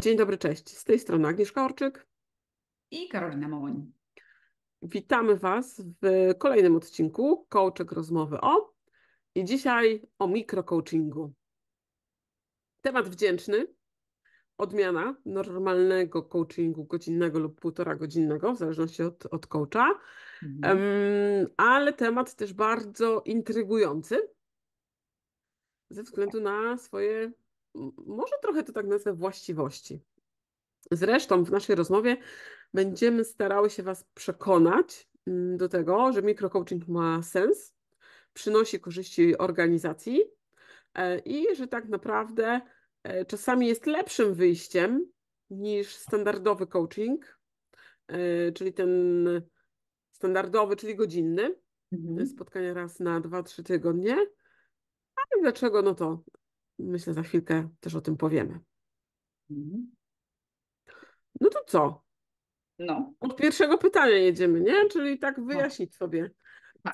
Dzień dobry, cześć. Z tej strony Agnieszka Orczyk. I Karolina Małoń. Witamy Was w kolejnym odcinku Coachek Rozmowy o i dzisiaj o mikrocoachingu. Temat wdzięczny, odmiana normalnego coachingu godzinnego lub półtora godzinnego, w zależności od, od coacha, Mhm. Em, ale temat też bardzo intrygujący ze względu na swoje, może trochę to tak nazwę, właściwości. Zresztą w naszej rozmowie będziemy starały się Was przekonać mm, do tego, że mikrocoaching ma sens, przynosi korzyści organizacji e, i że tak naprawdę e, czasami jest lepszym wyjściem niż standardowy coaching, e, czyli ten standardowy, czyli godzinny, Mhm. spotkania raz na 2-3 tygodnie. A dlaczego? No to myślę za chwilkę też o tym powiemy. Mhm. No to co? No, Od pierwszego pytania jedziemy, nie? Czyli tak wyjaśnić sobie,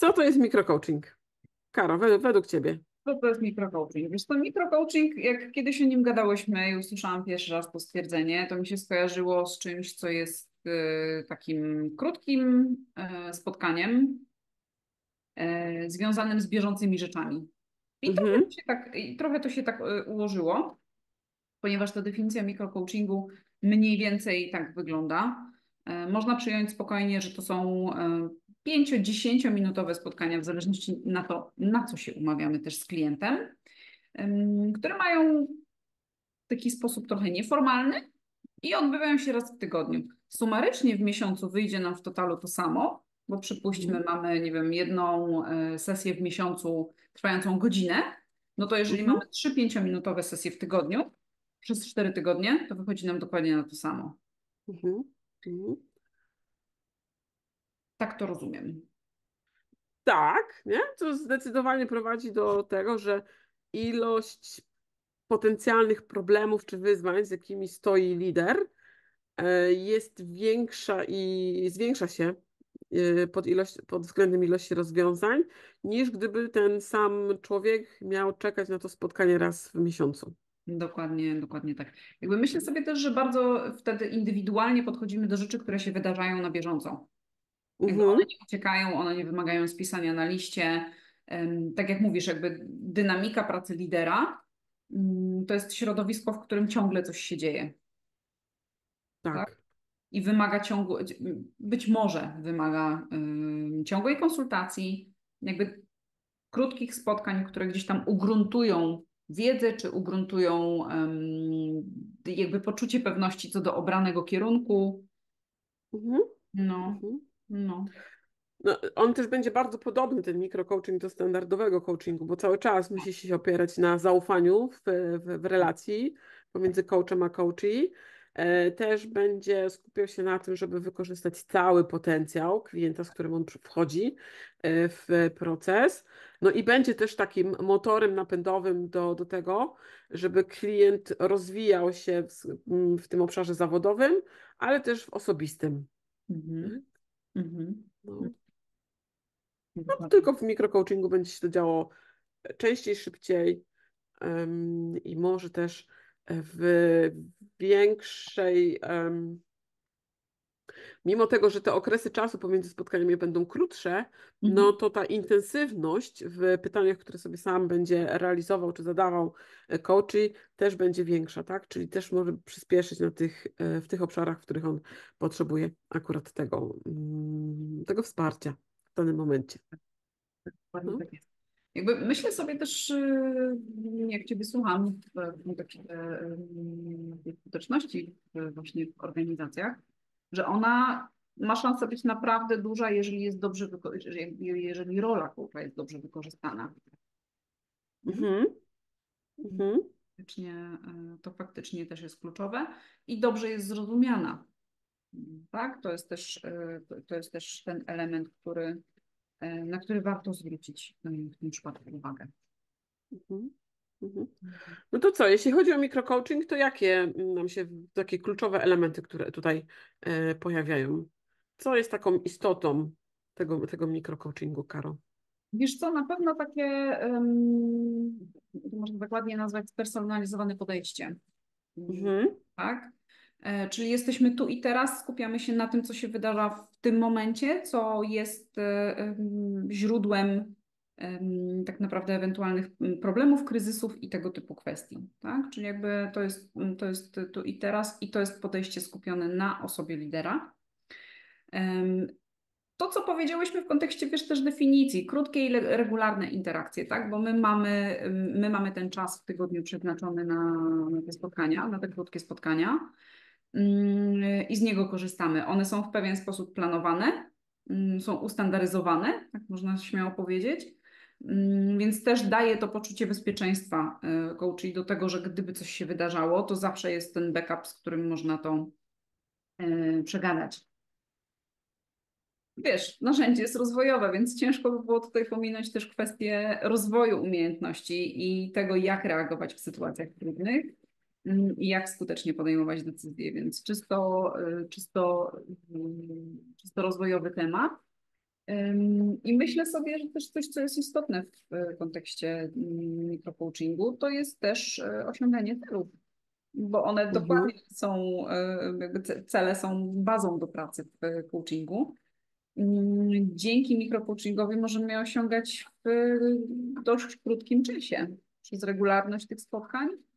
co to jest mikrocoaching? Karo, we- według Ciebie. co to jest mikrocoaching? Wiesz, to mikrocoaching, jak kiedyś o nim gadałyśmy i usłyszałam pierwszy raz to stwierdzenie, to mi się skojarzyło z czymś, co jest y, takim krótkim y, spotkaniem y, związanym z bieżącymi rzeczami. I trochę, Mhm. to się tak, trochę to się tak y, ułożyło, ponieważ ta definicja mikrocoachingu mniej więcej tak wygląda. E, Można przyjąć spokojnie, że to są 5-10 minutowe spotkania, w zależności na to, na co się umawiamy też z klientem, em, które mają taki sposób trochę nieformalny i odbywają się raz w tygodniu. Sumarycznie w miesiącu wyjdzie nam w totalu to samo, bo przypuśćmy, Mhm. mamy, nie wiem, jedną e, sesję w miesiącu trwającą godzinę, no to jeżeli Mhm. mamy trzy pięciominutowe sesje w tygodniu, przez cztery tygodnie, to wychodzi nam dokładnie na to samo. Mhm. Mhm. Tak to rozumiem. Tak, nie? To zdecydowanie prowadzi do tego, że ilość potencjalnych problemów czy wyzwań, z jakimi stoi lider, e, jest większa i zwiększa się pod, ilość, pod względem ilości rozwiązań, niż gdyby ten sam człowiek miał czekać na to spotkanie raz w miesiącu. Dokładnie, dokładnie tak. Jakby myślę sobie też, że bardzo wtedy indywidualnie podchodzimy do rzeczy, które się wydarzają na bieżąco. Jakby Mhm. one nie uciekają, one nie wymagają spisania na liście. Tak jak mówisz, jakby dynamika pracy lidera mm, to jest środowisko, w którym ciągle coś się dzieje. Tak. I wymaga ciągu, być może wymaga ym, ciągłej konsultacji, jakby krótkich spotkań, które gdzieś tam ugruntują wiedzę, czy ugruntują ym, jakby poczucie pewności co do obranego kierunku. Mhm. No, Mhm. no. No, on też będzie bardzo podobny, ten mikrocoaching, do standardowego coachingu, bo cały czas musi się opierać na zaufaniu w, w, w relacji pomiędzy coachem a coachee. E, Też będzie skupiał się na tym, żeby wykorzystać cały potencjał klienta, z którym on wchodzi e, w proces. No i będzie też takim motorem napędowym do, do tego, żeby klient rozwijał się w, w tym obszarze zawodowym, ale też w osobistym. Mhm. Mhm. No. No, Dokładnie. tylko w mikrocoachingu będzie się to działo częściej, szybciej em, i może też w większej. mimo tego, że te okresy czasu pomiędzy spotkaniami będą krótsze, no Mhm. to ta intensywność w pytaniach, które sobie sam będzie realizował czy zadawał e, coachi, też będzie większa, tak? Czyli też może przyspieszyć na tych, e, w tych obszarach, w których on potrzebuje akurat tego, mm, tego wsparcia w danym momencie. Dokładnie No. Jakby myślę sobie też, y, jak Ciebie słucham w kontekście y, tej skuteczności w- właśnie w organizacjach, że ona ma szansę być naprawdę duża, jeżeli jest dobrze, jeżeli- rola coacha jest dobrze wykorzystana. Mhm. Mhm. Faktycznie, y, to faktycznie też jest kluczowe i dobrze jest zrozumiana. Tak, to jest też, y, to- jest też ten element, który, y, na który warto zwrócić y, w tym przypadku uwagę. Mhm. Mhm. No to co, jeśli chodzi o mikrocoaching, to jakie nam się takie kluczowe elementy, które tutaj e, pojawiają? Co jest taką istotą tego, tego mikrocoachingu, Karo? Wiesz co, na pewno takie, um, można dokładnie nazwać spersonalizowane podejście. Mhm. Tak? E, czyli jesteśmy tu i teraz, skupiamy się na tym, co się wydarza w tym momencie, co jest e, źródłem tak naprawdę ewentualnych problemów, kryzysów i tego typu kwestii. Tak? Czyli jakby to jest, to jest tu i teraz i to jest podejście skupione na osobie lidera. To, co powiedziałyśmy w kontekście, wiesz, też definicji, krótkie i regularne interakcje, tak? Bo my mamy, my mamy ten czas w tygodniu przeznaczony na, na te spotkania, na te krótkie spotkania i z niego korzystamy. One są w pewien sposób planowane, mm, są ustandaryzowane, tak można śmiało powiedzieć. Mm, więc też daje to poczucie bezpieczeństwa y, coachi do tego, że gdyby coś się wydarzało, to zawsze jest ten backup, z którym można to y, przegadać. Wiesz, narzędzie jest rozwojowe, więc ciężko by było tutaj pominąć też kwestię rozwoju umiejętności i tego, jak reagować w sytuacjach trudnych mm, i jak skutecznie podejmować decyzje, więc czysto, y, czysto, czysto rozwojowy temat. I myślę sobie, że też coś, co jest istotne w kontekście mm, mikrocoachingu, to jest też osiąganie celów, bo one mhm. dokładnie są, cele są bazą do pracy w coachingu. Mm, dzięki mikrocoachingowi możemy je osiągać w dość krótkim czasie przez regularność tych spotkań, mm,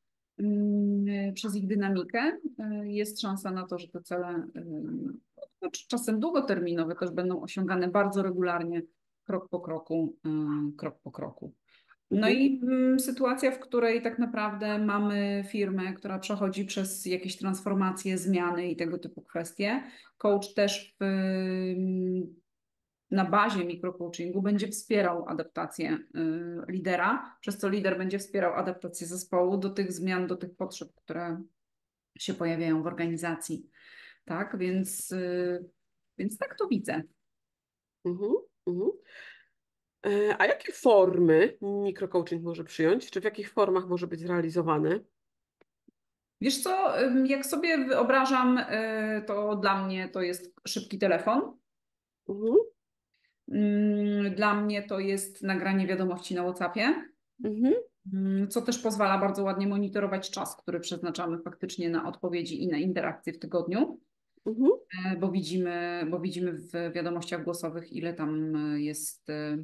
przez ich dynamikę. E, jest szansa na to, że te cele czasem długoterminowe też będą osiągane bardzo regularnie, krok po kroku, y, krok po kroku. No mhm. i mm, sytuacja, w której tak naprawdę mamy firmę, która przechodzi przez jakieś transformacje, zmiany i tego typu kwestie. Coach też w, mm, na bazie mikrocoachingu będzie wspierał adaptację y, lidera, przez co lider będzie wspierał adaptację zespołu do tych zmian, do tych potrzeb, które się pojawiają w organizacji tak? Więc, y, więc tak to widzę. Mhm, mhm. E, a jakie formy mikrocoaching może przyjąć? Czy w jakich formach może być realizowany? Wiesz co, jak sobie wyobrażam, y, to dla mnie to jest szybki telefon. Mhm. Mm, dla mnie to jest nagranie wiadomości na WhatsAppie, mhm. Mm, co też pozwala bardzo ładnie monitorować czas, który przeznaczamy faktycznie na odpowiedzi i na interakcje w tygodniu. Mhm. E, bo, widzimy, bo widzimy w wiadomościach głosowych, ile tam e, jest e,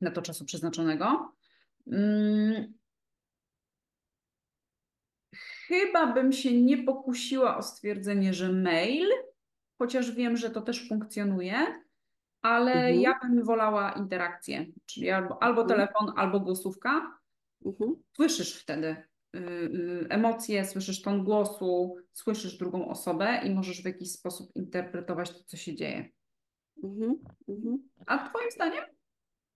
na to czasu przeznaczonego. Hmm. Chyba bym się nie pokusiła o stwierdzenie, że mail, chociaż wiem, że to też funkcjonuje, ale mhm. ja bym wolała interakcję, czyli albo, albo mhm. telefon, albo głosówka. Mhm. Słyszysz wtedy Y, y, emocje, słyszysz ton głosu, słyszysz drugą osobę i możesz w jakiś sposób interpretować to, co się dzieje. Mhm, mhm. A Twoim zdaniem?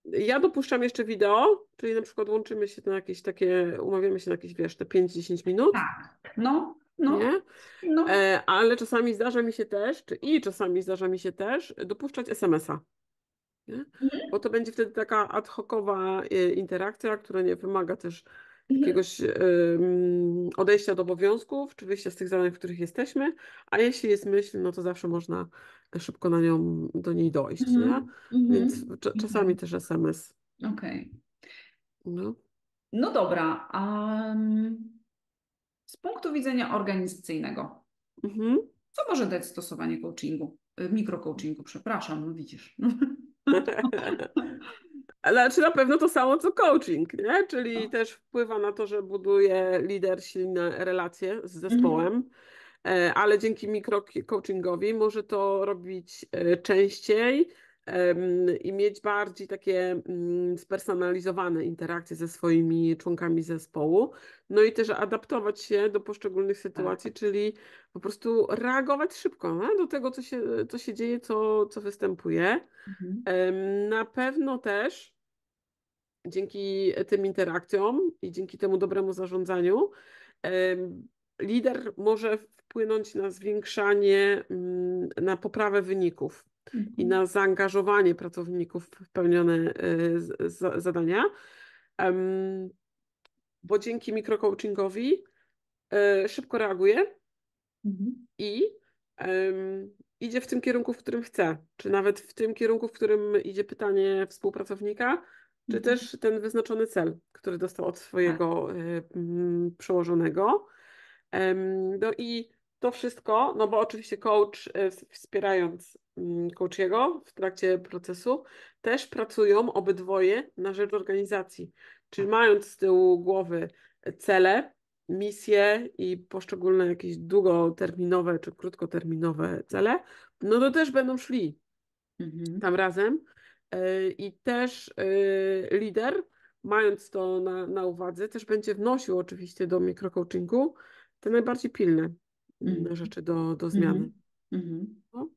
Ja dopuszczam jeszcze wideo, czyli na przykład łączymy się na jakieś takie, umawiamy się na jakieś, wiesz, te 5-10 minut. Tak, no, no. Nie? no. E, ale czasami zdarza mi się też, czy i czasami zdarza mi się też dopuszczać SMS-a. Nie? Mhm. Bo to będzie wtedy taka ad hocowa e, interakcja, która nie wymaga też Mhm. jakiegoś odejścia od obowiązków, czy wyjścia z tych zadań, w których jesteśmy, a jeśli jest myśl, no to zawsze można szybko na nią, do niej dojść, nie? Mhm. Więc czasami też SMS. Okej. No. No dobra, a z punktu widzenia organizacyjnego, mhm. co może dać stosowanie coachingu, y, mikrocoachingu, przepraszam, no widzisz. Znaczy na pewno to samo co coaching, nie? Czyli no. też wpływa na to, że buduje lider silne relacje z zespołem, mhm. ale dzięki mikrocoachingowi może to robić e, częściej i mieć bardziej takie mm, spersonalizowane interakcje ze swoimi członkami zespołu. No i też adaptować się do poszczególnych sytuacji, tak. czyli po prostu reagować szybko nie? do tego, co się, co się dzieje, co, co występuje. Mhm. Na pewno też dzięki tym interakcjom i dzięki temu dobremu zarządzaniu lider może wpłynąć na zwiększanie, mm, na poprawę wyników. I na zaangażowanie pracowników w pełnione e, zadania, bo dzięki mikrocoachingowi e, szybko reaguje mhm. i idzie w tym kierunku, w którym chce, czy nawet w tym kierunku, w którym idzie pytanie współpracownika, czy mhm. też ten wyznaczony cel, który dostał od swojego tak. y, przełożonego. No i to wszystko, no bo oczywiście coach wspierając mm, coachiego w trakcie procesu, też pracują obydwoje na rzecz organizacji. Czyli mając z tyłu głowy cele, misje i poszczególne jakieś długoterminowe czy krótkoterminowe cele, no to też będą szli mhm. tam razem. E, I też e, lider, mając to na, na uwadze, też będzie wnosił oczywiście do mikrocoachingu te najbardziej pilne mhm. rzeczy do, do zmiany. Mhm. No.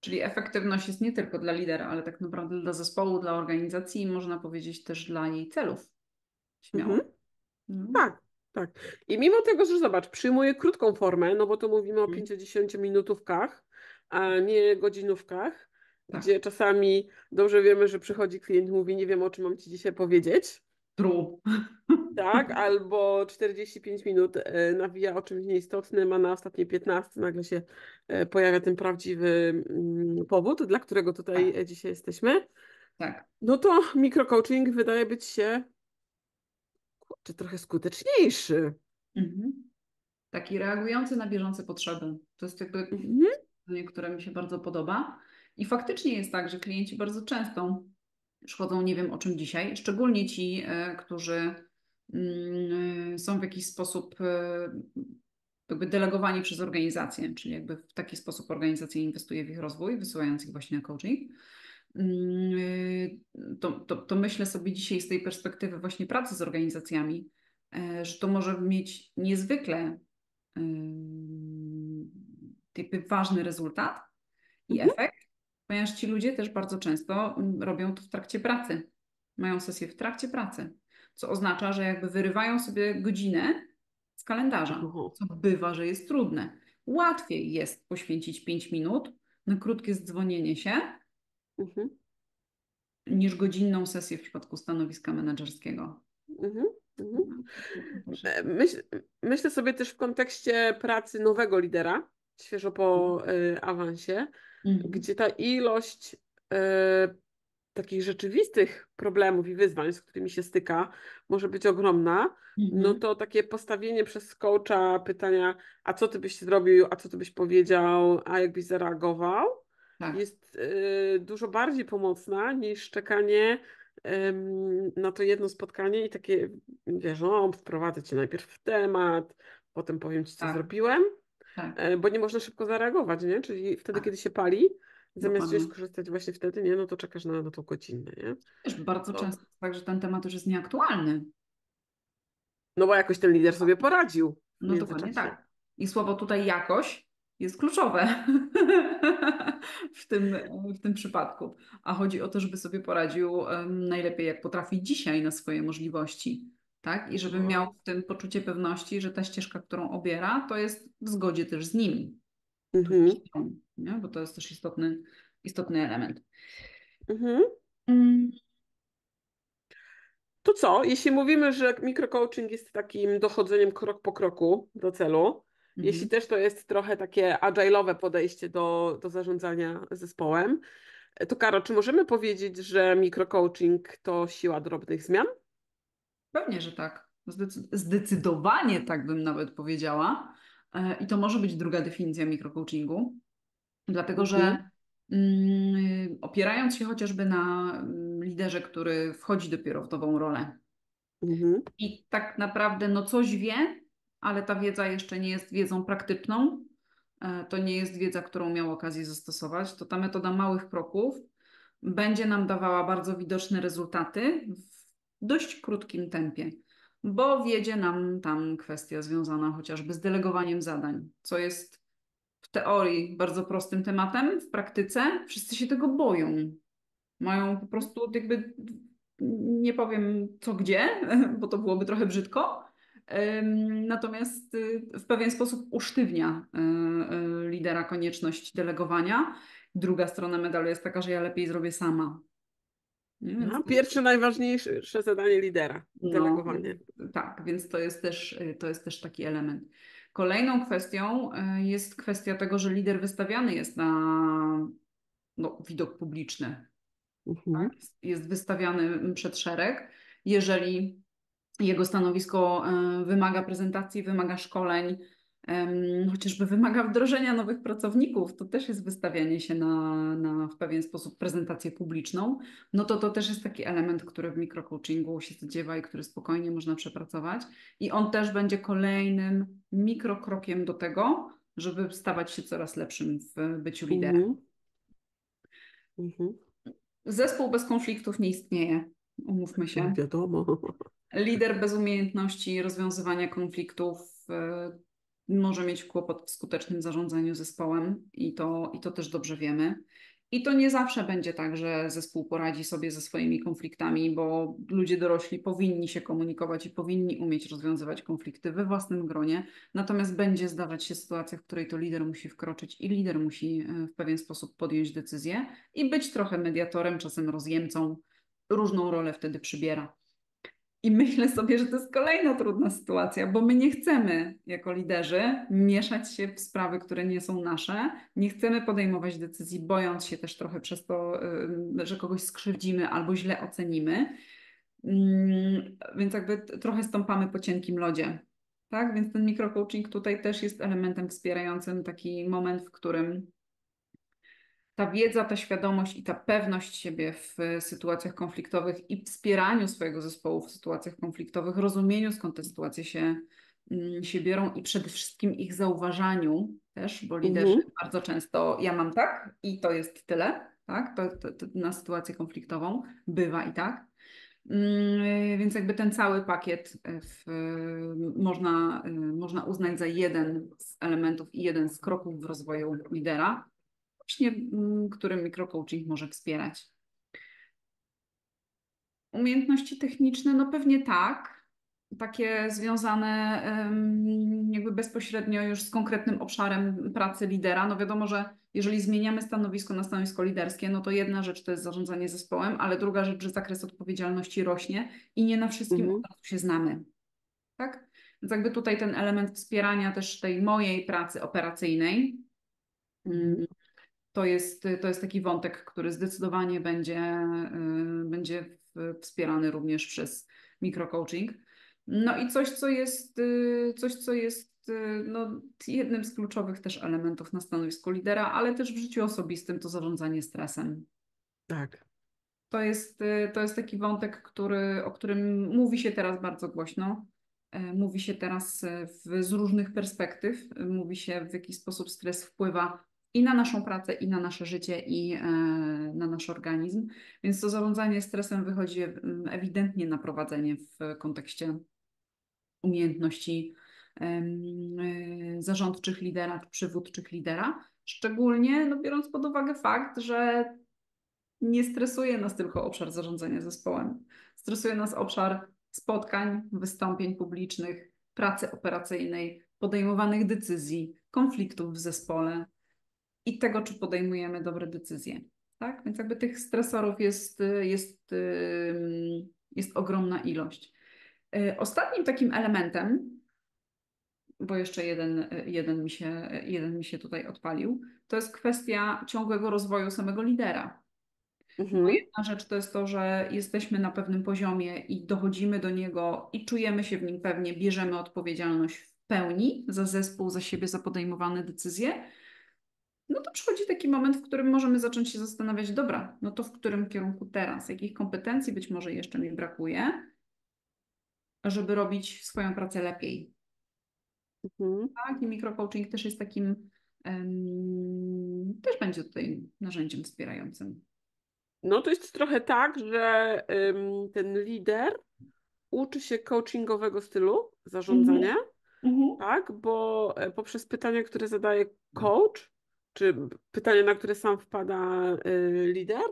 Czyli efektywność jest nie tylko dla lidera, ale tak naprawdę dla zespołu, dla organizacji i można powiedzieć też dla jej celów. Śmiało. Mhm. No. Tak, tak. I mimo tego, że zobacz, przyjmuje krótką formę, no bo to mówimy o 50 mhm. minutówkach, a nie godzinówkach, tak. gdzie czasami dobrze wiemy, że przychodzi klient, mówi, nie wiem o czym mam Ci dzisiaj powiedzieć. True. Tak, albo 45 minut e, nawija o czymś nieistotnym, a na ostatnie 15 nagle się e, pojawia ten prawdziwy mm, powód, dla którego tutaj tak. dzisiaj jesteśmy. Tak. No to mikrocoaching wydaje być się czy trochę skuteczniejszy. Mhm. Taki reagujący na bieżące potrzeby. To jest jakby mhm. które mi się bardzo podoba. I faktycznie jest tak, że klienci bardzo często przychodzą, nie wiem o czym dzisiaj, szczególnie ci, e, którzy mm, są w jakiś sposób e, jakby delegowani przez organizację, czyli jakby w taki sposób organizacja inwestuje w ich rozwój, wysyłając ich właśnie na coaching. Mm, to, to, to myślę sobie dzisiaj z tej perspektywy właśnie pracy z organizacjami, e, że to może mieć niezwykle jakby ważny rezultat i mhm. efekt, ponieważ ci ludzie też bardzo często mm, robią to w trakcie pracy. Mają sesję w trakcie pracy, co oznacza, że jakby wyrywają sobie godzinę z kalendarza, co bywa, że jest trudne. Łatwiej jest poświęcić 5 minut na krótkie zdzwonienie się, mhm. niż godzinną sesję w przypadku stanowiska menedżerskiego. Mhm. Mhm. E, myśl, myślę sobie też w kontekście pracy nowego lidera, świeżo po y, awansie, mhm. gdzie ta ilość y, takich rzeczywistych problemów i wyzwań, z którymi się styka, może być ogromna, mhm. no to takie postawienie przez coacha pytania, a co ty byś zrobił, a co ty byś powiedział, a jakbyś zareagował, tak. jest y, dużo bardziej pomocna niż czekanie na to jedno spotkanie i takie, wiesz, no, wprowadzę cię najpierw w temat, potem powiem ci, co tak. zrobiłem, tak. E, bo nie można szybko zareagować, nie? Czyli wtedy, tak. kiedy się pali, zamiast gdzieś skorzystać właśnie wtedy, nie? No to czekasz na, na tą godzinę, nie? Wiesz, bardzo to... często jest tak, że ten temat już jest nieaktualny. No bo jakoś ten lider sobie poradził. No dokładnie tak. I słowo tutaj jakoś jest kluczowe w, tym, w tym przypadku. A chodzi o to, żeby sobie poradził najlepiej, jak potrafi dzisiaj na swoje możliwości tak? I żeby miał w tym poczucie pewności, że ta ścieżka, którą obiera, to jest w zgodzie też z nim. Mhm. Nie? Bo to jest też istotny, istotny element. Mhm. Mm. To co, jeśli mówimy, że mikrocoaching jest takim dochodzeniem krok po kroku do celu, mhm. jeśli też to jest trochę takie agile'owe podejście do, do zarządzania zespołem, to Karo, czy możemy powiedzieć, że mikrocoaching to siła drobnych zmian? Pewnie, że tak. Zdecydowanie tak bym nawet powiedziała. E, I to może być druga definicja mikrocoachingu, dlatego że mhm. mm, opierając się chociażby na mm, liderze, który wchodzi dopiero w nową rolę mhm. i tak naprawdę no coś wie, ale ta wiedza jeszcze nie jest wiedzą praktyczną, e, to nie jest wiedza, którą miał okazję zastosować, to ta metoda małych kroków będzie nam dawała bardzo widoczne rezultaty dość krótkim tempie, bo wiedzie nam tam kwestia związana chociażby z delegowaniem zadań, co jest w teorii bardzo prostym tematem, w praktyce wszyscy się tego boją. Mają po prostu jakby, nie powiem co gdzie, bo to byłoby trochę brzydko, natomiast y, w pewien sposób usztywnia y, y, lidera konieczność delegowania. Druga strona medalu jest taka, że ja lepiej zrobię sama. No, pierwsze najważniejsze zadanie lidera, no, delegowanie. No, tak, więc to jest, też, to jest też taki element. Kolejną kwestią e, jest kwestia tego, że lider wystawiany jest na no, widok publiczny. Mhm. Tak? Jest wystawiany przed szereg. Jeżeli jego stanowisko e, wymaga prezentacji, wymaga szkoleń, chociażby wymaga wdrożenia nowych pracowników, to też jest wystawianie się na, na w pewien sposób prezentację publiczną, no to to też jest taki element, który w mikrocoachingu się zadziewa i który spokojnie można przepracować. I on też będzie kolejnym mikrokrokiem do tego, żeby stawać się coraz lepszym w byciu liderem. Mm -hmm. Zespół bez konfliktów nie istnieje, umówmy się. Wiadomo. Lider bez umiejętności rozwiązywania konfliktów może mieć kłopot w skutecznym zarządzaniu zespołem i to, i to też dobrze wiemy. I to nie zawsze będzie tak, że zespół poradzi sobie ze swoimi konfliktami, bo ludzie dorośli powinni się komunikować i powinni umieć rozwiązywać konflikty we własnym gronie. Natomiast będzie zdawać się sytuacja, w której to lider musi wkroczyć i lider musi e, w pewien sposób podjąć decyzję i być trochę mediatorem, czasem rozjemcą. Różną rolę wtedy przybiera. I myślę sobie, że to jest kolejna trudna sytuacja, bo my nie chcemy jako liderzy mieszać się w sprawy, które nie są nasze. Nie chcemy podejmować decyzji, bojąc się też trochę przez to, że kogoś skrzywdzimy albo źle ocenimy. Mm, więc jakby trochę stąpamy po cienkim lodzie. Tak, więc ten mikrocoaching tutaj też jest elementem wspierającym taki moment, w którym ta wiedza, ta świadomość i ta pewność siebie w sytuacjach konfliktowych i wspieraniu swojego zespołu w sytuacjach konfliktowych, rozumieniu skąd te sytuacje się, mm, się biorą i przede wszystkim ich zauważaniu też, bo liderzy mhm. bardzo często ja mam tak i to jest tyle, tak, to, to, to na sytuację konfliktową bywa i tak. Mm, więc jakby ten cały pakiet w, można, można uznać za jeden z elementów i jeden z kroków w rozwoju lidera właśnie, mm, którym mikrocoaching może wspierać. Umiejętności techniczne, no pewnie tak, takie związane jakby bezpośrednio już z konkretnym obszarem pracy lidera. No wiadomo, że jeżeli zmieniamy stanowisko na stanowisko liderskie, no to jedna rzecz to jest zarządzanie zespołem, ale druga rzecz, że zakres odpowiedzialności rośnie i nie na wszystkim mhm. od razu się znamy. Tak? Więc jakby tutaj ten element wspierania też tej mojej pracy operacyjnej, mm, to jest, to jest taki wątek, który zdecydowanie będzie, y, będzie wspierany również przez mikrocoaching. No i coś, co jest, y, coś, co jest y, no, jednym z kluczowych też elementów na stanowisku lidera, ale też w życiu osobistym to zarządzanie stresem. Tak. To jest, to jest taki wątek, który, o którym mówi się teraz bardzo głośno. Mówi się teraz w, z różnych perspektyw. Mówi się, w jaki sposób stres wpływa i na naszą pracę, i na nasze życie, i e, na nasz organizm. Więc to zarządzanie stresem wychodzi ewidentnie na prowadzenie w kontekście umiejętności e, zarządczych lidera czy przywódczych lidera. Szczególnie no, biorąc pod uwagę fakt, że nie stresuje nas tylko obszar zarządzania zespołem. Stresuje nas obszar spotkań, wystąpień publicznych, pracy operacyjnej, podejmowanych decyzji, konfliktów w zespole, i tego, czy podejmujemy dobre decyzje. Tak? Więc jakby tych stresorów jest, jest, jest ogromna ilość. Y, ostatnim takim elementem, bo jeszcze jeden, jeden, mi się, jeden mi się tutaj odpalił, to jest kwestia ciągłego rozwoju samego lidera. Mhm. Bo jedna rzecz to jest to, że jesteśmy na pewnym poziomie i dochodzimy do niego i czujemy się w nim pewnie, bierzemy odpowiedzialność w pełni za zespół, za siebie, za podejmowane decyzje no to przychodzi taki moment, w którym możemy zacząć się zastanawiać, dobra, no to w którym kierunku teraz, jakich kompetencji być może jeszcze mi brakuje, żeby robić swoją pracę lepiej. Mhm. Tak, i mikrocoaching też jest takim, um, też będzie tutaj narzędziem wspierającym. No to jest trochę tak, że um, ten lider uczy się coachingowego stylu zarządzania, mhm. tak, bo e, poprzez pytania, które zadaje coach, czy pytanie, na które sam wpada y, lider,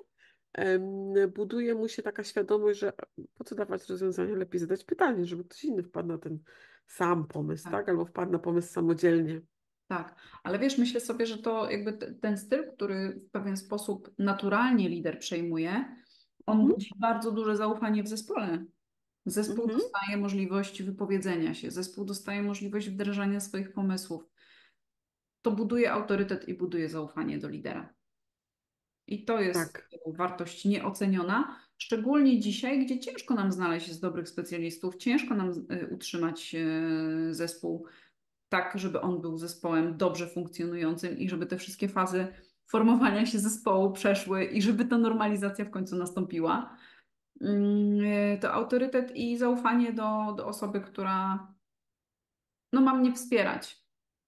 buduje mu się taka świadomość, że po co dawać rozwiązanie, lepiej zadać pytanie, żeby ktoś inny wpadł na ten sam pomysł, tak? tak? Albo wpadł na pomysł samodzielnie. Tak, ale wiesz, myślę sobie, że to jakby ten styl, który w pewien sposób naturalnie lider przejmuje, on mhm. budzi bardzo duże zaufanie w zespole. Zespół mhm. dostaje możliwość wypowiedzenia się, zespół dostaje możliwość wdrażania swoich pomysłów to buduje autorytet i buduje zaufanie do lidera. I to jest tak. wartość nieoceniona, szczególnie dzisiaj, gdzie ciężko nam znaleźć z dobrych specjalistów, ciężko nam y, utrzymać y, zespół tak, żeby on był zespołem dobrze funkcjonującym i żeby te wszystkie fazy formowania się zespołu przeszły i żeby ta normalizacja w końcu nastąpiła. Mm, to autorytet i zaufanie do, do osoby, która no, ma mnie wspierać,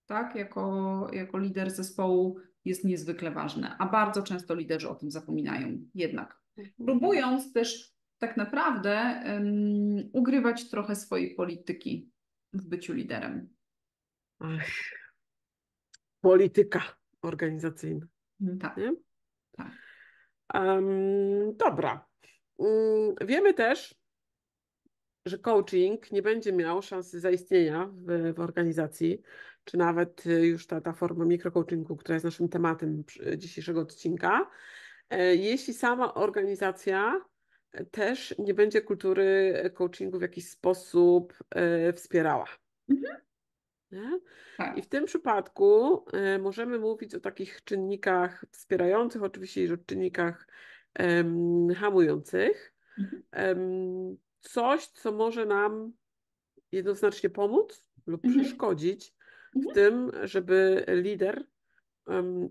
tak? Jako, jako lider zespołu jest niezwykle ważne, a bardzo często liderzy o tym zapominają jednak. Mhm. Próbując też tak naprawdę um, ugrywać trochę swojej polityki w byciu liderem. Ach, polityka organizacyjna. Mm, tak. Nie? tak. Um, dobra. Um, wiemy też, że coaching nie będzie miał szansy zaistnienia w, w organizacji, czy nawet y, już ta, ta forma mikrocoachingu, która jest naszym tematem dzisiejszego odcinka, e, jeśli sama organizacja też nie będzie kultury coachingu w jakiś sposób e, wspierała. Mhm. Tak. I w tym przypadku możemy mówić o takich czynnikach wspierających, oczywiście i o czynnikach hamujących. Um, coś, co może nam jednoznacznie pomóc lub mhm. przeszkodzić w mhm. tym, żeby lider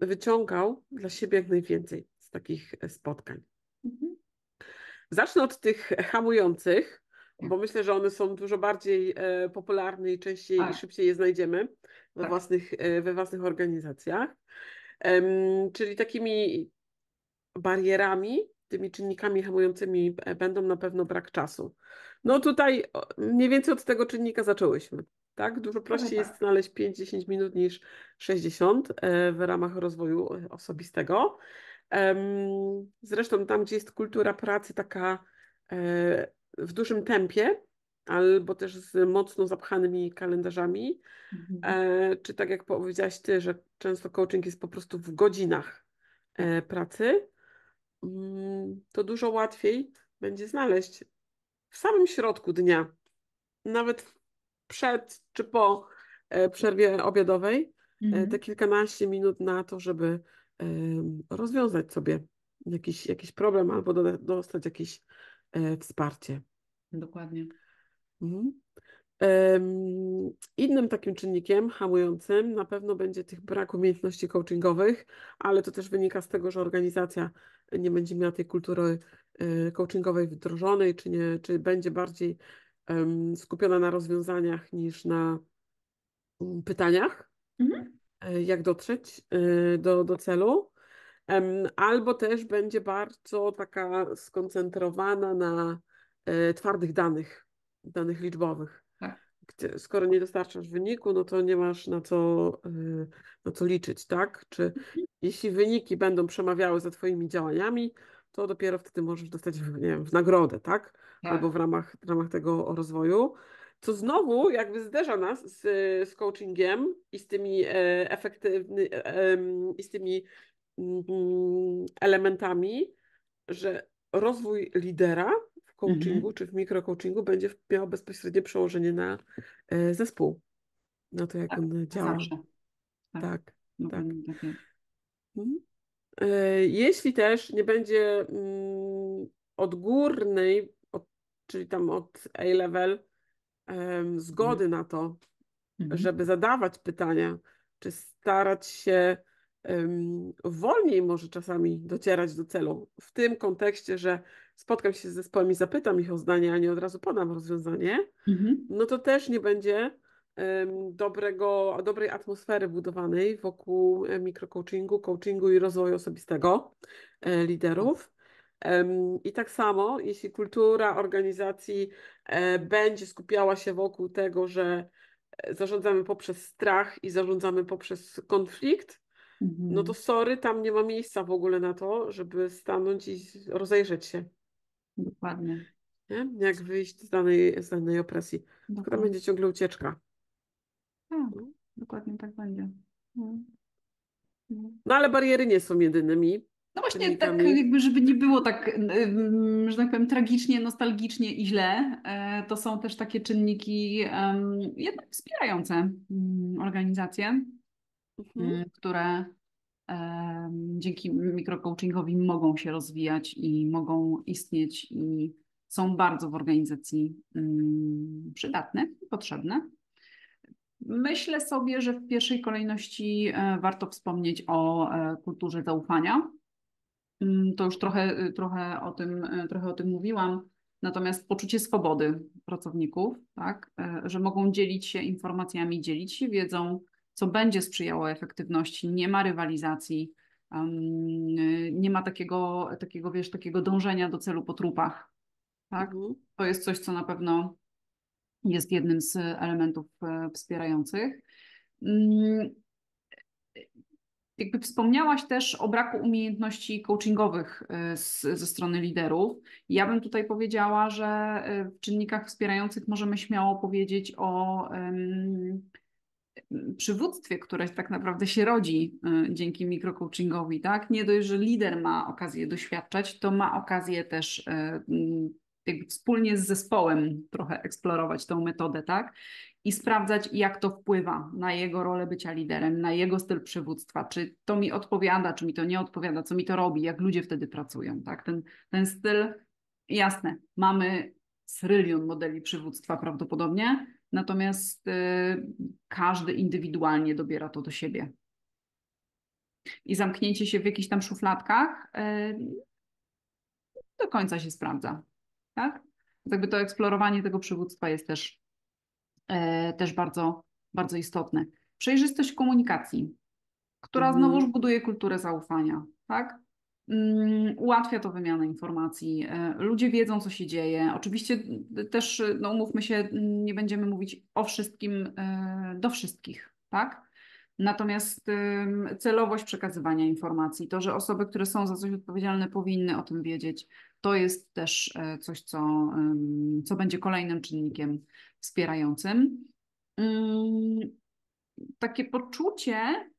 wyciągał dla siebie jak najwięcej z takich e, spotkań. Mhm. Zacznę od tych hamujących, bo myślę, że one są dużo bardziej e, popularne i częściej tak. i szybciej je znajdziemy we, tak. własnych, e, we własnych organizacjach. czyli takimi barierami, tymi czynnikami hamującymi e, będą na pewno brak czasu. No tutaj mniej więcej od tego czynnika zaczęłyśmy. Tak? Dużo prościej jest tak. znaleźć 5-10 minut niż 60 w ramach rozwoju osobistego. Zresztą tam, gdzie jest kultura pracy taka w dużym tempie, albo też z mocno zapchanymi kalendarzami, mhm. e, czy tak jak powiedziałaś Ty, że często coaching jest po prostu w godzinach e, pracy, to dużo łatwiej będzie znaleźć w samym środku dnia, nawet przed czy po e, przerwie obiadowej, e, mhm. te kilkanaście minut na to, żeby rozwiązać sobie jakiś, jakiś problem albo do, dostać jakiś E, wsparcie. Dokładnie. Mhm. Innym takim czynnikiem hamującym na pewno będzie tych brak umiejętności coachingowych, ale to też wynika z tego, że organizacja nie będzie miała tej kultury e, coachingowej wdrożonej, czy, nie, czy będzie bardziej skupiona na rozwiązaniach niż na mm, pytaniach, mhm. E, jak dotrzeć do, do celu. Albo też będzie bardzo taka skoncentrowana na e, twardych danych, danych liczbowych. Gdzie, skoro nie dostarczasz wyniku, no to nie masz na co, e, na co liczyć, tak? Czy mhm. jeśli wyniki będą przemawiały za Twoimi działaniami, to dopiero wtedy możesz dostać nie wiem, w nagrodę, tak? tak? Albo w ramach, w ramach tego rozwoju. Co znowu jakby zderza nas z, z coachingiem i z tymi e, efektywnymi, e, i z tymi Mm, elementami, że rozwój lidera coachingu mhm. czy w mikrocoachingu będzie miał bezpośrednie przełożenie na e, zespół, na to, jak tak, on działa. Zawsze. Tak, tak. tak. Mhm. E, jeśli też nie będzie mm, odgórnej, czyli tam od A-level, zgody mhm. na to, mhm. żeby zadawać pytania, czy starać się wolniej może czasami docierać do celu. W tym kontekście, że spotkam się z zespołem i zapytam ich o zdanie, a nie od razu podam rozwiązanie, mhm. no to też nie będzie dobrego, dobrej atmosfery budowanej wokół e, mikrocoachingu, coachingu i rozwoju osobistego e, liderów. I tak samo, jeśli kultura organizacji e, będzie skupiała się wokół tego, że zarządzamy poprzez strach i zarządzamy poprzez konflikt, no to mhm. sorry, tam nie ma miejsca w ogóle na to, żeby stanąć i rozejrzeć się. Dokładnie. Nie? Jak wyjść z danej, z danej opresji. Dokładnie. Tam będzie ciągle ucieczka. Tak, no. dokładnie tak będzie. No. no. no ale bariery nie są jedynymi. No właśnie, tak jakby, żeby nie było tak, że tak powiem, tragicznie, nostalgicznie i źle, e, to są też takie czynniki jednak wspierające mm, organizacje, mhm. Y, które dzięki mikrocoachingowi mogą się rozwijać i mogą istnieć i są bardzo w organizacji przydatne i potrzebne. Myślę sobie, że w pierwszej kolejności e, warto wspomnieć o e, kulturze zaufania. Mm, to już trochę, trochę, o tym, e, trochę o tym mówiłam. Natomiast poczucie swobody pracowników, tak, że mogą dzielić się informacjami, dzielić się wiedzą, co będzie sprzyjało efektywności, nie ma rywalizacji, nie ma takiego, takiego, wiesz, takiego dążenia do celu po trupach. Tak? Mhm. To jest coś, co na pewno jest jednym z elementów e, wspierających. Mm, jakby wspomniałaś też o braku umiejętności coachingowych e, z, ze strony liderów. Ja bym tutaj powiedziała, że e, w czynnikach wspierających możemy śmiało powiedzieć o um, przywództwie, które tak naprawdę się rodzi dzięki mikrocoachingowi. Tak? Nie dość, że lider ma okazję doświadczać, to ma okazję też jakby wspólnie z zespołem trochę eksplorować tą metodę, tak? I sprawdzać, jak to wpływa na jego rolę bycia liderem, na jego styl przywództwa, czy to mi odpowiada, czy mi to nie odpowiada, co mi to robi, jak ludzie wtedy pracują, tak? Ten, ten styl, jasne, mamy trylion modeli przywództwa prawdopodobnie, natomiast y, każdy indywidualnie dobiera to do siebie. I zamknięcie się w jakichś tam szufladkach y, do końca się sprawdza tak? Jakby to eksplorowanie tego przywództwa jest też, e, też bardzo, bardzo istotne. Przejrzystość komunikacji, która mhm. znowuż buduje kulturę zaufania, tak? Um, ułatwia to wymianę informacji. E, ludzie wiedzą, co się dzieje. Oczywiście też, no umówmy się, nie będziemy mówić o wszystkim e, do wszystkich, tak? Natomiast celowość przekazywania informacji, to, że osoby, które są za coś odpowiedzialne, powinny o tym wiedzieć, to jest też e, coś, co, co będzie kolejnym czynnikiem wspierającym. Mm, takie poczucie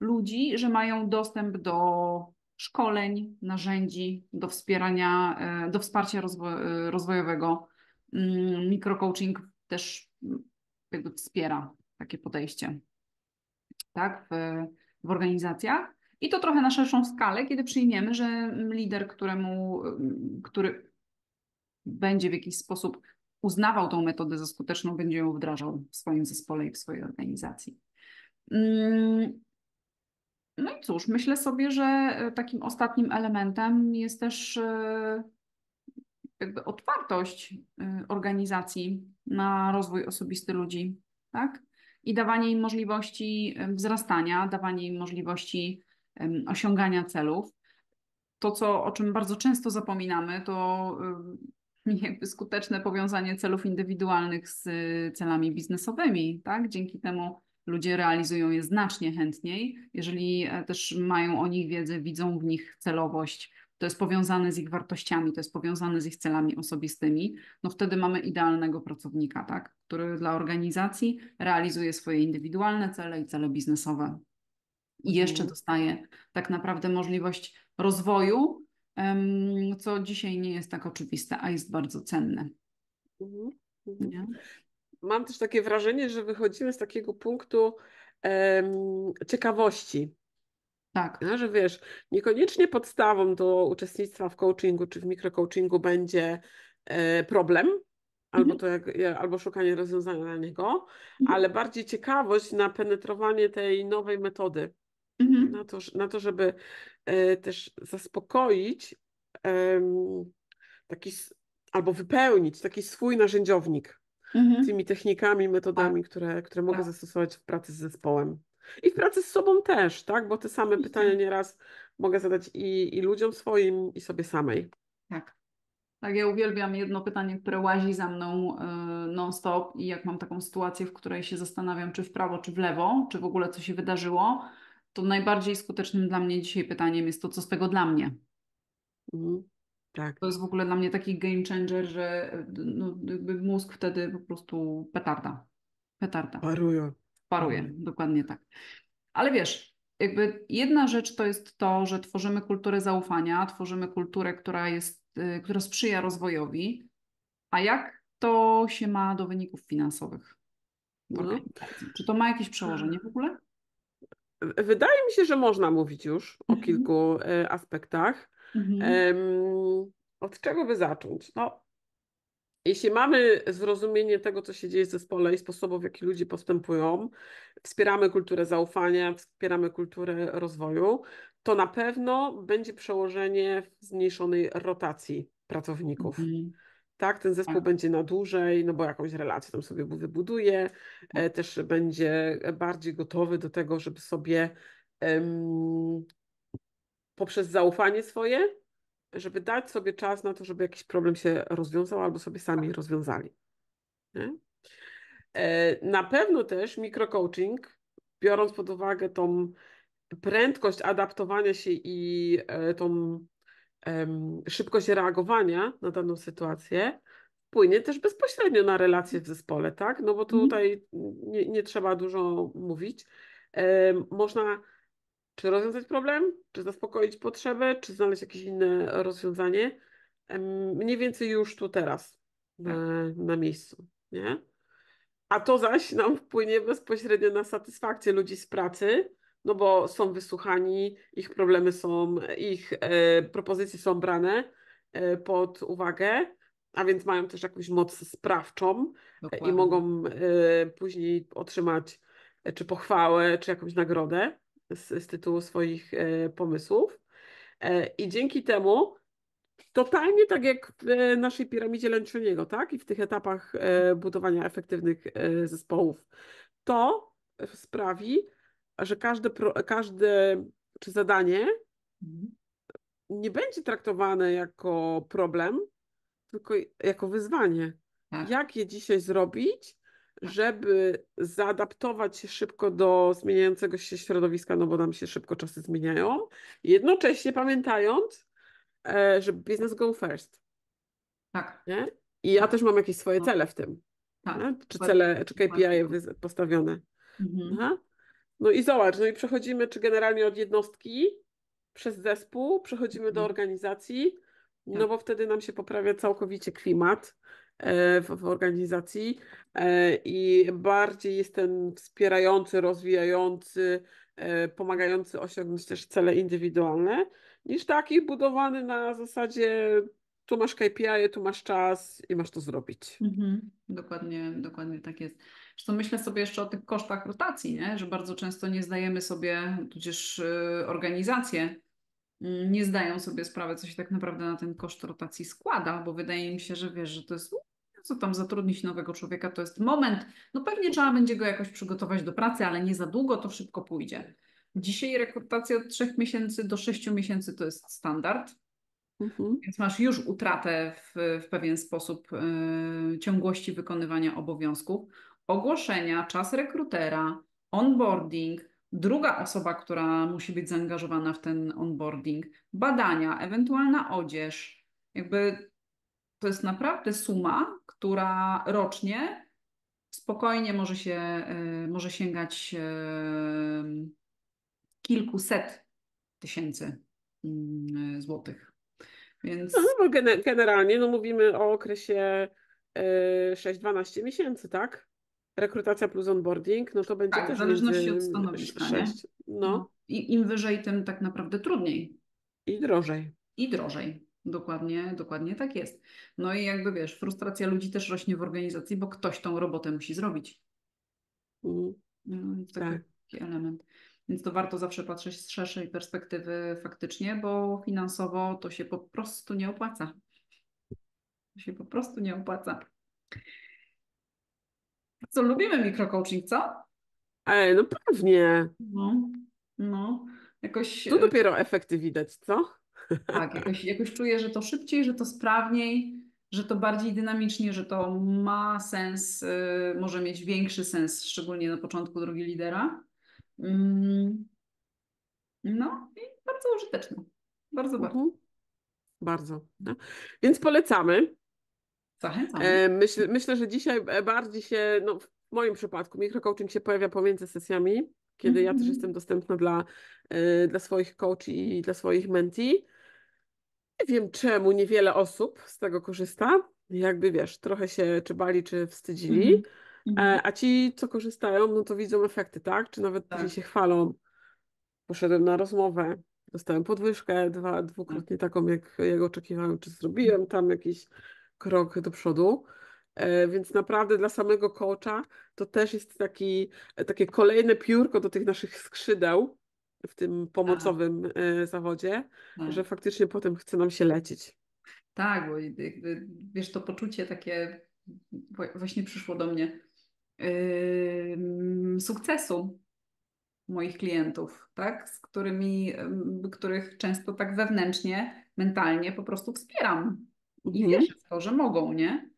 ludzi, że mają dostęp do szkoleń, narzędzi, do wspierania, e, do wsparcia e, rozwojowego. Mm, mikrocoaching też jakby wspiera takie podejście tak, w, w organizacjach. I to trochę na szerszą skalę, kiedy przyjmiemy, że lider, któremu, który będzie w jakiś sposób uznawał tą metodę za skuteczną, będzie ją wdrażał w swoim zespole i w swojej organizacji. No i cóż, myślę sobie, że takim ostatnim elementem jest też e, jakby otwartość e, organizacji na rozwój osobisty ludzi, tak? I dawanie im możliwości wzrastania, dawanie im możliwości osiągania celów. To, co, o czym bardzo często zapominamy, to jakby skuteczne powiązanie celów indywidualnych z celami biznesowymi. Tak? Dzięki temu ludzie realizują je znacznie chętniej. Jeżeli e, też mają o nich wiedzę, widzą w nich celowość, to jest powiązane z ich wartościami, to jest powiązane z ich celami osobistymi, no wtedy mamy idealnego pracownika, tak? który dla organizacji realizuje swoje indywidualne cele i cele biznesowe i jeszcze mhm. dostaje tak naprawdę możliwość rozwoju, co dzisiaj nie jest tak oczywiste, a jest bardzo cenne. Mhm. Mam też takie wrażenie, że wychodzimy z takiego punktu um, ciekawości. Tak. No, że wiesz, niekoniecznie podstawą do uczestnictwa w coachingu czy w mikrocoachingu będzie e, problem, albo, mhm. to jak, albo szukanie rozwiązania na niego, mhm. ale bardziej ciekawość na penetrowanie tej nowej metody mhm. na, to, na to, żeby e, też zaspokoić taki, albo wypełnić taki swój narzędziownik mhm. tymi technikami, metodami, tak. które, które mogę tak. zastosować w pracy z zespołem. I w pracy z sobą też, tak? Bo te same pytania nieraz mogę zadać i, i ludziom swoim, i sobie samej. Tak. Tak, ja uwielbiam jedno pytanie, które łazi za mną e, non-stop i jak mam taką sytuację, w której się zastanawiam, czy w prawo, czy w lewo, czy w ogóle co się wydarzyło, to najbardziej skutecznym dla mnie dzisiaj pytaniem jest to, co z tego dla mnie. Mhm. Tak. To jest w ogóle dla mnie taki game changer, że no, mózg wtedy po prostu petarda. Petarda. Paruje. Paruje, dokładnie tak. Ale wiesz, jakby jedna rzecz to jest to, że tworzymy kulturę zaufania, tworzymy kulturę, która jest, y, która sprzyja rozwojowi, a jak to się ma do wyników finansowych? No. Czy to ma jakieś przełożenie w ogóle? Wydaje mi się, że można mówić już o mhm. kilku e, aspektach. Mhm. Od czego by zacząć? No, jeśli mamy zrozumienie tego, co się dzieje w zespole i sposobów, w jaki ludzie postępują, wspieramy kulturę zaufania, wspieramy kulturę rozwoju, to na pewno będzie przełożenie w zmniejszonej rotacji pracowników. Mhm. Tak, ten zespół Tak. będzie na dłużej, no bo jakąś relację tam sobie wybuduje, e, też będzie bardziej gotowy do tego, żeby sobie em, poprzez zaufanie swoje, żeby dać sobie czas na to, żeby jakiś problem się rozwiązał albo sobie sami rozwiązali. Nie? E, Na pewno też mikrocoaching, biorąc pod uwagę tą prędkość adaptowania się i e, tą szybkość reagowania na daną sytuację, wpłynie też bezpośrednio na relacje w zespole, tak? No bo Mhm. tutaj nie, nie trzeba dużo mówić. Em, Można czy rozwiązać problem, czy zaspokoić potrzebę, czy znaleźć jakieś inne rozwiązanie, mniej więcej już tu teraz, na, na miejscu, nie? A to zaś nam wpłynie bezpośrednio na satysfakcję ludzi z pracy, no bo są wysłuchani, ich problemy są, ich e, propozycje są brane e, pod uwagę, a więc mają też jakąś moc sprawczą e, i Dokładnie. mogą e, później otrzymać e, czy pochwałę, czy jakąś nagrodę z, z tytułu swoich e, pomysłów. E, I dzięki temu Totalnie tak jak w e, naszej piramidzie Lencioniego, tak? I w tych etapach budowania efektywnych zespołów. To sprawi, że każde, każde czy zadanie Mhm. nie będzie traktowane jako problem, tylko jako wyzwanie. Tak. Jak je dzisiaj zrobić, żeby zaadaptować się szybko do zmieniającego się środowiska, no bo nam się szybko czasy zmieniają, jednocześnie pamiętając, e, że business go first. Tak, Nie? I ja też mam jakieś swoje No. cele w tym. tak. Nie? Czy cele, czy KPI postawione. Mhm. No i zobacz, no i przechodzimy, czy generalnie od jednostki przez zespół, przechodzimy do Mhm. organizacji, no Tak. bo wtedy nam się poprawia całkowicie klimat w, w organizacji e, i bardziej jest ten wspierający, rozwijający, e, pomagający osiągnąć też cele indywidualne, niż taki budowany na zasadzie tu masz KPI, tu masz czas i masz to zrobić. Mhm. Dokładnie, dokładnie tak jest. Zresztą myślę sobie jeszcze o tych kosztach rotacji, nie? że bardzo często nie zdajemy sobie, tudzież y, organizacje y, nie zdają sobie sprawy, co się tak naprawdę na ten koszt rotacji składa, bo wydaje mi się, że wiesz, że to jest co tam zatrudnić nowego człowieka, to jest moment, no pewnie trzeba będzie go jakoś przygotować do pracy, ale nie za długo, to szybko pójdzie. Dzisiaj rekrutacja od 3 miesięcy do 6 miesięcy to jest standard. Mhm. Więc masz już utratę w, w pewien sposób y, ciągłości wykonywania obowiązków. Ogłoszenia, czas rekrutera, onboarding, druga osoba, która musi być zaangażowana w ten onboarding, badania, ewentualna odzież. Jakby to jest naprawdę suma, która rocznie spokojnie może się, y, może sięgać y, kilkuset tysięcy mm, złotych. Więc No, generalnie no mówimy o okresie e, 6-12 miesięcy, tak? Rekrutacja plus onboarding, no to będzie Tak, w też zależności między od stanowiska, nie? 6, no no, i im wyżej, tym tak naprawdę trudniej i drożej. i drożej. Dokładnie, dokładnie tak jest. No i jakby wiesz, frustracja ludzi też rośnie w organizacji, bo ktoś tą robotę musi zrobić. Mhm. No, taki, Tak. taki element. Więc to warto zawsze patrzeć z szerszej perspektywy faktycznie, bo finansowo to się po prostu nie opłaca. To się po prostu nie opłaca. Co, lubimy mikrocoaching, co? E, no pewnie. No, no. Jakoś, Tu e, dopiero efekty widać, co? Tak, jakoś, jakoś czuję, że to szybciej, że to sprawniej, że to bardziej dynamicznie, że to ma sens, y, może mieć większy sens, szczególnie na początku drogi lidera. Mm, No i bardzo użyteczne. Bardzo, bardzo. Mhm. Bardzo. No. Więc polecamy. Zachęcam. E, myśl, myślę, że dzisiaj e, bardziej się, no w moim przypadku, mikrocoaching się pojawia pomiędzy sesjami, kiedy ja też Mhm. jestem dostępna dla, e, dla swoich coachi i dla swoich mentee. Nie wiem czemu niewiele osób z tego korzysta. Jakby wiesz, trochę się czy bali, czy wstydzili. Mhm. Mhm. E, A ci, co korzystają, no to widzą efekty, tak? Czy nawet Tak. się chwalą. Poszedłem na rozmowę, dostałem podwyżkę dwa, dwukrotnie taką, jak, jak oczekiwałem, czy zrobiłem tam jakiś krok do przodu. E, Więc naprawdę dla samego coacha to też jest taki, takie kolejne piórko do tych naszych skrzydeł w tym pomocowym e, zawodzie, Tak. że faktycznie potem chce nam się lecieć. Tak, bo jakby, wiesz, to poczucie takie właśnie przyszło do mnie ym, sukcesu moich klientów, tak? Z którymi, ym, których często tak wewnętrznie, mentalnie po prostu wspieram. I Mhm. wierzę w to, że mogą, nie?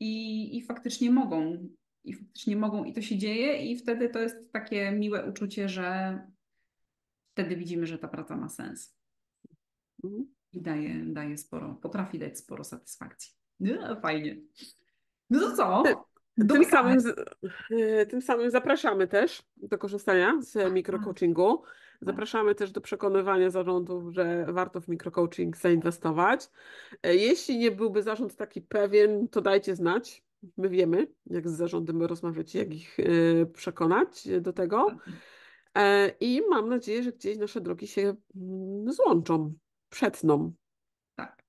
I, I faktycznie mogą. I faktycznie mogą, i to się dzieje, i wtedy to jest takie miłe uczucie, że wtedy widzimy, że ta praca ma sens. Mhm. I daje, daje sporo, potrafi dać sporo satysfakcji. No, fajnie. No to co? Tym samym, e, tym samym zapraszamy też do korzystania z mikrocoachingu. Zapraszamy też do przekonywania zarządów, że warto w mikrocoaching zainwestować. E, Jeśli nie byłby zarząd taki pewien, to dajcie znać. My wiemy, jak z zarządem rozmawiać, jak ich e, przekonać do tego. E, I mam nadzieję, że gdzieś nasze drogi się mm, złączą, przetną. Tak,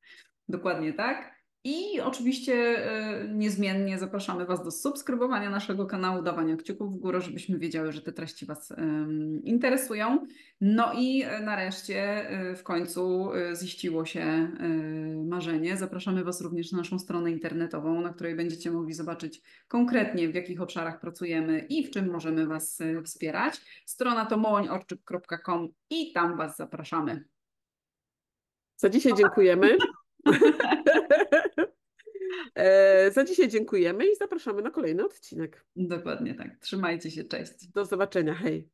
dokładnie tak. I oczywiście e, niezmiennie zapraszamy Was do subskrybowania naszego kanału, dawania kciuków w górę, żebyśmy wiedziały, że te treści Was interesują. No i e, nareszcie e, w końcu ziściło się marzenie. Zapraszamy Was również na naszą stronę internetową, na której będziecie mogli zobaczyć konkretnie w jakich obszarach pracujemy i w czym możemy Was wspierać. Strona to mołońorczyk.com i tam Was zapraszamy. Za dzisiaj dziękujemy. E, Za dzisiaj dziękujemy i zapraszamy na kolejny odcinek. Dokładnie tak. Trzymajcie się, cześć. Do zobaczenia. Hej.